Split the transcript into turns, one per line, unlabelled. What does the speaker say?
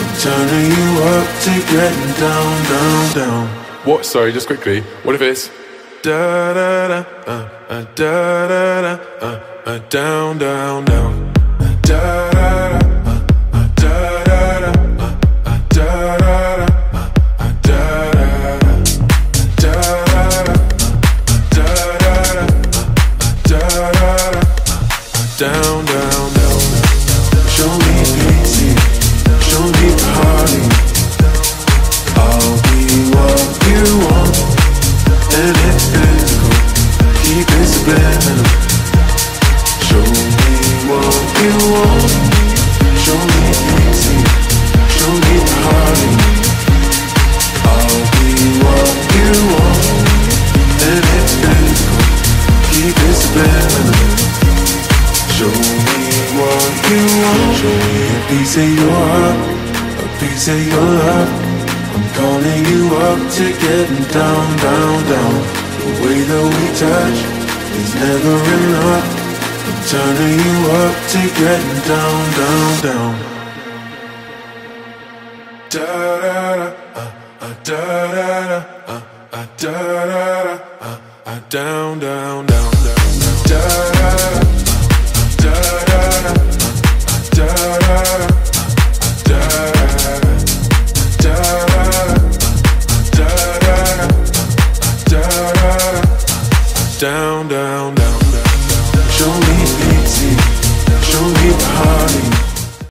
I'm turning you up to getting down, down, down.
What? Sorry, just quickly. What if it's
Da da da, uh, uh, da da da, uh, uh, down, down, down. Uh, da da da, uh, uh, me what you want. Show me a piece of your heart, a piece of your love. I'm calling you up to getting down, down, down. The way that we touch is never enough. I'm turning you up to getting down, down, down. Da da da, uh, uh, da da da, uh, uh, da da da, uh, uh, down, down, down, down, down. Da da da, down, down, down,